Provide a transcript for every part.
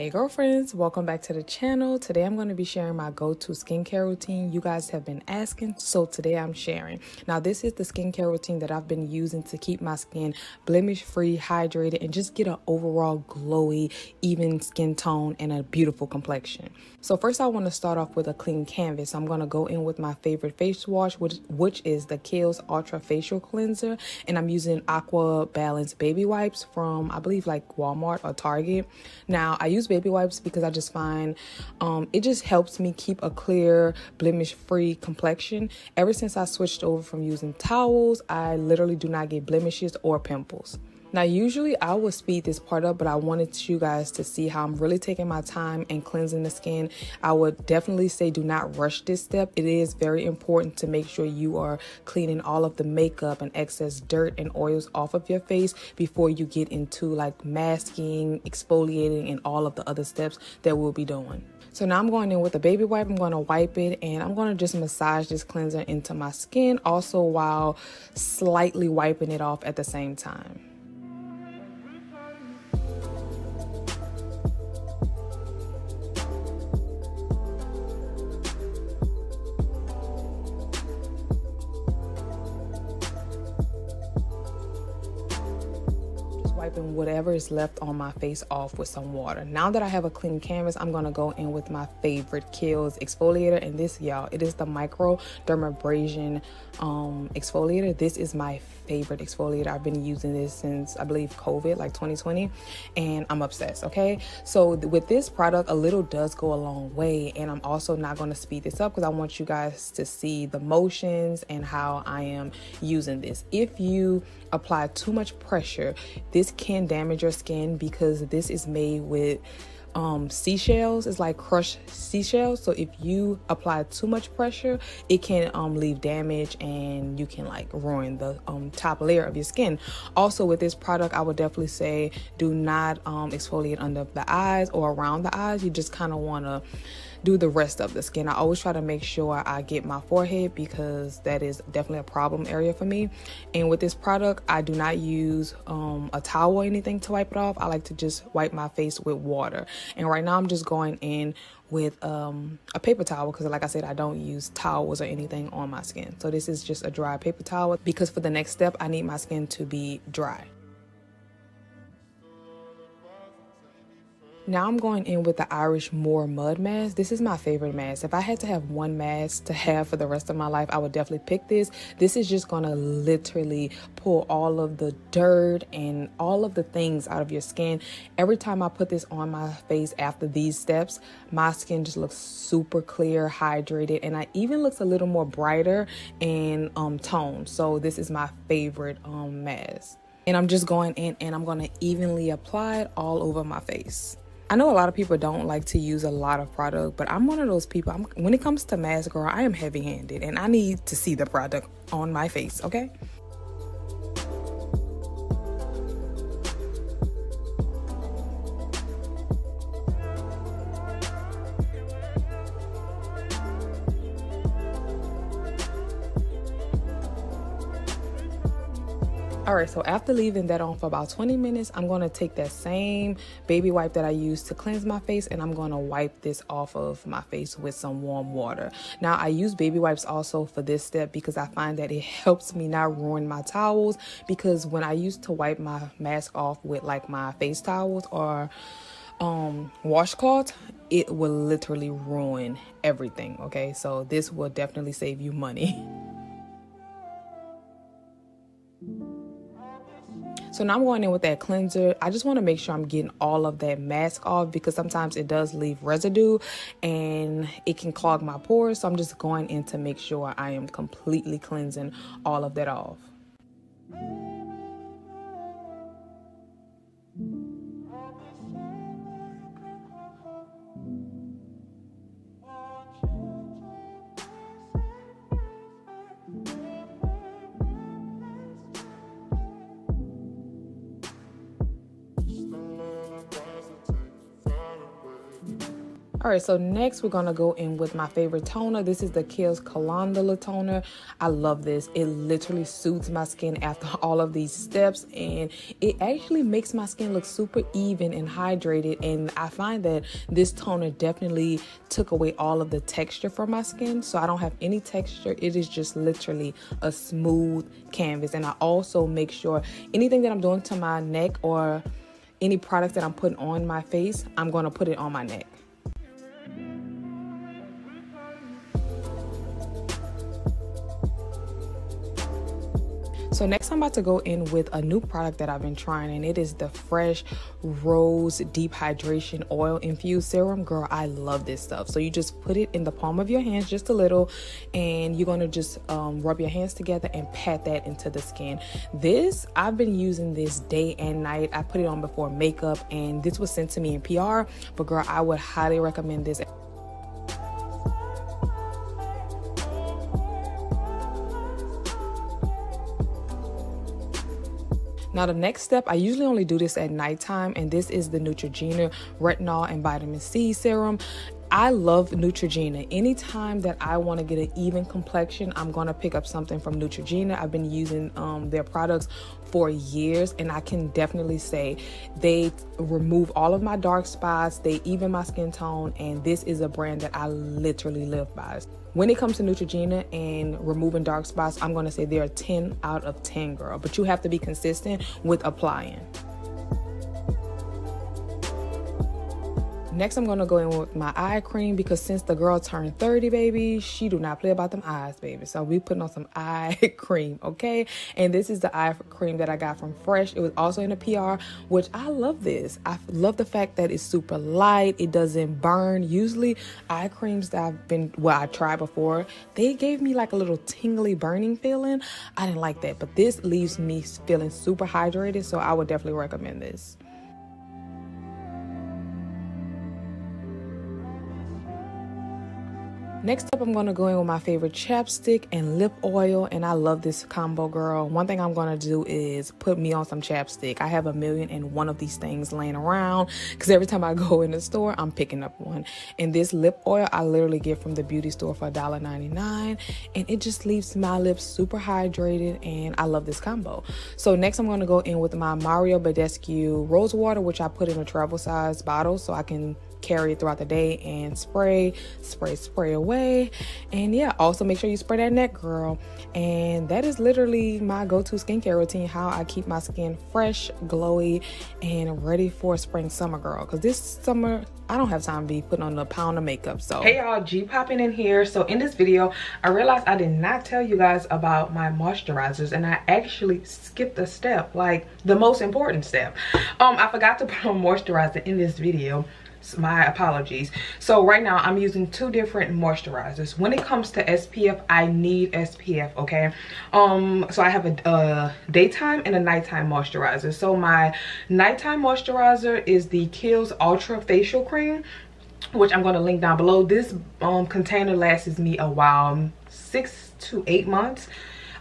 Hey girlfriends, welcome back to the channel. Today I'm going to be sharing my go-to skincare routine. You guys have been asking, so today I'm sharing. Now this is the skincare routine that I've been using to keep my skin blemish free, hydrated, and just get an overall glowy, even skin tone and a beautiful complexion. So first I want to start off with a clean canvas. I'm going to go in with my favorite face wash, which, which is the Kiehl's Ultra Facial Cleanser. And I'm using Aqua Balance Baby Wipes from, I believe like Walmart or Target. Now I use baby wipes because I just find um, it just helps me keep a clear, blemish free complexion. Ever since I switched over from using towels, I literally do not get blemishes or pimples. Now, usually I would speed this part up, but I wanted you guys to see how I'm really taking my time and cleansing the skin. I would definitely say do not rush this step. It is very important to make sure you are cleaning all of the makeup and excess dirt and oils off of your face before you get into like masking, exfoliating, and all of the other steps that we'll be doing. So now I'm going in with a baby wipe. I'm going to wipe it and I'm going to just massage this cleanser into my skin also while slightly wiping it off at the same time. Whatever is left on my face off with some water. Now that I have a clean canvas, I'm gonna go in with my favorite Kiehl's exfoliator. And this, y'all, it is the Micro Dermabrasion um, exfoliator. This is my favorite exfoliator. I've been using this since I believe COVID, like 2020, and I'm obsessed. Okay, so with this product, a little does go a long way, and I'm also not going to speed this up because I want you guys to see the motions and how I am using this. If you apply too much pressure, this can damage your skin because this is made with um, seashells. It's like crushed seashells. So if you apply too much pressure, it can um, leave damage and you can like ruin the um, top layer of your skin. Also, with this product, I would definitely say do not um, exfoliate under the eyes or around the eyes. You just kind of want to do the rest of the skin. I always try to make sure I get my forehead because that is definitely a problem area for me. And with this product, I do not use um, a towel or anything to wipe it off. I like to just wipe my face with water. And right now I'm just going in with um, a paper towel because like I said, I don't use towels or anything on my skin. So this is just a dry paper towel because for the next step, I need my skin to be dry. Now I'm going in with the Irish Moor Mud Mask. This is my favorite mask. If I had to have one mask to have for the rest of my life, I would definitely pick this. This is just going to literally pull all of the dirt and all of the things out of your skin. Every time I put this on my face after these steps, my skin just looks super clear, hydrated, and I even looks a little more brighter and um, toned. So this is my favorite um, mask. And I'm just going in and I'm going to evenly apply it all over my face. I know a lot of people don't like to use a lot of product, but I'm one of those people. I'm, when it comes to mask, girl, I am heavy handed and I need to see the product on my face, okay? All right, so after leaving that on for about 20 minutes, I'm gonna take that same baby wipe that I used to cleanse my face and I'm gonna wipe this off of my face with some warm water. Now, I use baby wipes also for this step because I find that it helps me not ruin my towels because when I used to wipe my mask off with like my face towels or um washcloth it will literally ruin everything okay so this will definitely save you money So now I'm going in with that cleanser. I just want to make sure I'm getting all of that mask off because sometimes it does leave residue and it can clog my pores. So I'm just going in to make sure I am completely cleansing all of that off. All right, so next we're gonna go in with my favorite toner. This is the Kiehl's Calendula toner. I love this. It literally soothes my skin after all of these steps and it actually makes my skin look super even and hydrated. And I find that this toner definitely took away all of the texture from my skin. So I don't have any texture. It is just literally a smooth canvas. And I also make sure anything that I'm doing to my neck or any product that I'm putting on my face, I'm gonna put it on my neck. So next I'm about to go in with a new product that I've been trying and it is the Fresh Rose Deep Hydration Oil Infused Serum. Girl, I love this stuff. So you just put it in the palm of your hands just a little and you're going to just um, rub your hands together and pat that into the skin. This, I've been using this day and night. I put it on before makeup and this was sent to me in PR. But girl, I would highly recommend this. Now the next step, I usually only do this at nighttime and this is the Neutrogena Retinol and Vitamin C Serum. I love Neutrogena. Anytime that I want to get an even complexion, I'm going to pick up something from Neutrogena. I've been using um, their products for years and I can definitely say they remove all of my dark spots, they even my skin tone, and this is a brand that I literally live by. When it comes to Neutrogena and removing dark spots, I'm going to say they're 10 out of 10, girl. But you have to be consistent with applying. Next, I'm gonna go in with my eye cream because since the girl turned 30, baby, she do not play about them eyes, baby. So we putting on some eye cream, okay? And this is the eye cream that I got from Fresh. It was also in a PR, which I love this. I love the fact that it's super light. It doesn't burn. Usually, eye creams that I've been, well, I tried before, they gave me like a little tingly burning feeling. I didn't like that, but this leaves me feeling super hydrated. So I would definitely recommend this. Next up, I'm gonna go in with my favorite chapstick and lip oil, and I love this combo, girl. One thing I'm gonna do is put me on some chapstick. I have a million and one of these things laying around because every time I go in the store, I'm picking up one. And this lip oil, I literally get from the beauty store for $1.99, and it just leaves my lips super hydrated, and I love this combo. So next, I'm gonna go in with my Mario Badescu Rose Water, which I put in a travel size bottle so I can carry throughout the day and spray, spray, spray away. And yeah, also make sure you spray that neck, girl. And that is literally my go to skincare routine how I keep my skin fresh, glowy, and ready for spring, summer, girl. Because this summer, I don't have time to be putting on a pound of makeup. So, hey, y'all, G popping in here. So, in this video, I realized I did not tell you guys about my moisturizers, and I actually skipped a step, like the most important step. Um, I forgot to put on moisturizer in this video my apologies. So right now i'm using two different moisturizers. When it comes to spf i need spf okay? Um so i have a, a daytime and a nighttime moisturizer. So my nighttime moisturizer is the Kiehl's ultra facial cream which i'm going to link down below. This um container lasts me a while six to eight months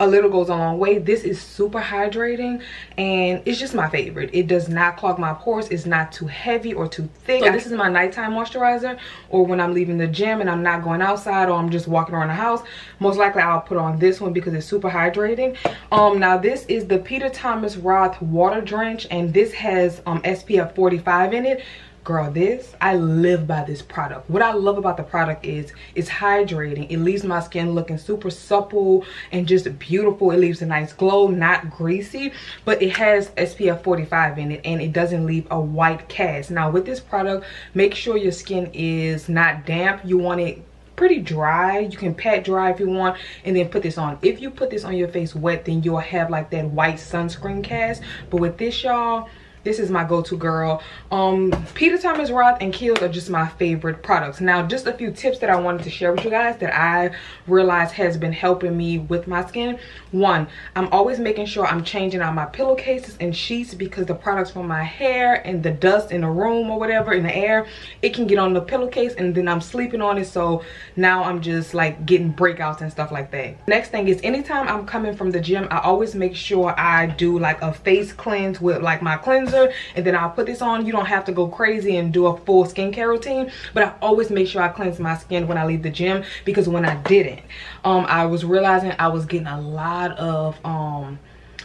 a little goes a long way. This is super hydrating and it's just my favorite. It does not clog my pores. It's not too heavy or too thick. So this is my nighttime moisturizer or when i'm leaving the gym and i'm not going outside or i'm just walking around the house most likely i'll put on this one because it's super hydrating. Um now this is the peter thomas roth water drench and this has um spf 45 in it girl this i live by this product. What i love about the product is it's hydrating. It leaves my skin looking super supple and just beautiful. It leaves a nice glow not greasy but it has spf 45 in it and it doesn't leave a white cast. Now with this product make sure your skin is not damp. You want it pretty dry. You can pat dry if you want and then put this on. If you put this on your face wet then you'll have like that white sunscreen cast. But with this y'all this is my go-to girl. Um peter thomas roth and kiehl's are just my favorite products. Now just a few tips that i wanted to share with you guys that i realized has been helping me with my skin. One i'm always making sure i'm changing out my pillowcases and sheets because the products from my hair and the dust in the room or whatever in the air it can get on the pillowcase and then i'm sleeping on it. So now i'm just like getting breakouts and stuff like that. Next thing is anytime i'm coming from the gym i always make sure i do like a face cleanse with like my cleanser moisturizer and then I'll put this on. You don't have to go crazy and do a full skincare routine, but I always make sure I cleanse my skin when I leave the gym because when I didn't, um, I was realizing I was getting a lot of um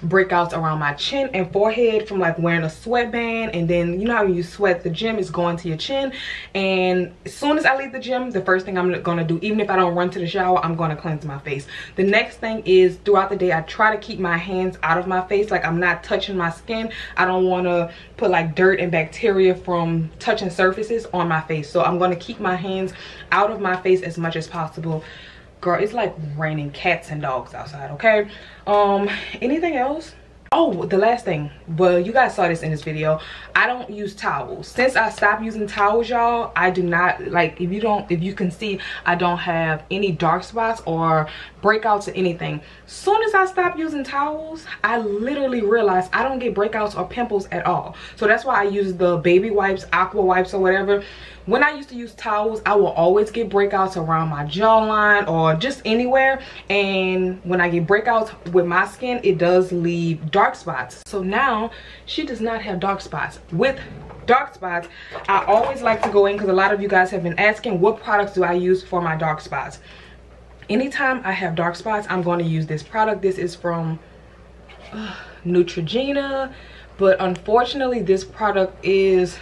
breakouts around my chin and forehead from like wearing a sweatband. And then you know how you sweat the gym is going to your chin? And as soon as I leave the gym the first thing I'm gonna do even if I don't run to the shower I'm gonna cleanse my face. The next thing is throughout the day I try to keep my hands out of my face. Like I'm not touching my skin. I don't want to put like dirt and bacteria from touching surfaces on my face. So I'm to keep my hands out of my face as much as possible girl it's like raining cats and dogs outside okay? Um anything else? Oh the last thing. Well you guys saw this in this video. I don't use towels. Since i stopped using towels y'all i do not like if you don't if you can see i don't have any dark spots or breakouts or anything. Soon as i stopped using towels i literally realized i don't get breakouts or pimples at all. So that's why i use the baby wipes aqua wipes or whatever when i used to use towels i will always get breakouts around my jawline or just anywhere. And when i get breakouts with my skin it does leave dark spots. So now she does not have dark spots. With dark spots i always like to go in because a lot of you guys have been asking what products do i use for my dark spots? Anytime i have dark spots i'm going to use this product. This is from uh, neutrogena. But unfortunately this product is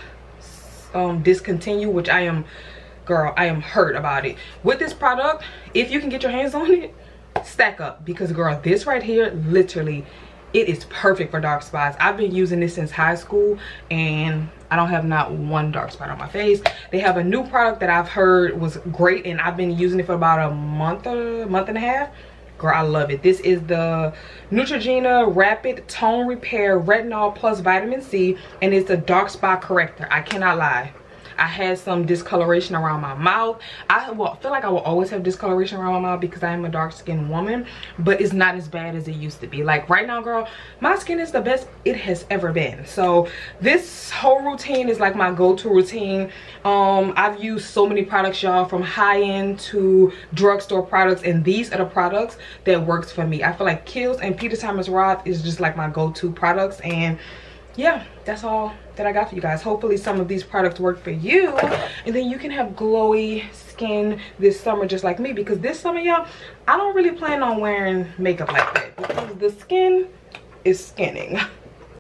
um discontinue which i am girl i am hurt about it. With this product if you can get your hands on it stack up. Because girl this right here literally it is perfect for dark spots. I've been using this since high school and i don't have not one dark spot on my face. They have a new product that i've heard was great and i've been using it for about a month or month and a half girl i love it. This is the neutrogena rapid tone repair retinol plus vitamin c and it's a dark spot corrector. I cannot lie I had some discoloration around my mouth. I will, feel like I will always have discoloration around my mouth because I am a dark skinned woman, but it's not as bad as it used to be. Like right now, girl, my skin is the best it has ever been. So this whole routine is like my go-to routine. Um, I've used so many products, y'all, from high-end to drugstore products, and these are the products that works for me. I feel like Kiehl's and Peter Thomas Roth is just like my go-to products, and yeah that's all that i got for you guys. Hopefully some of these products work for you. And then you can have glowy skin this summer just like me because this summer y'all i don't really plan on wearing makeup like that because the skin is skinning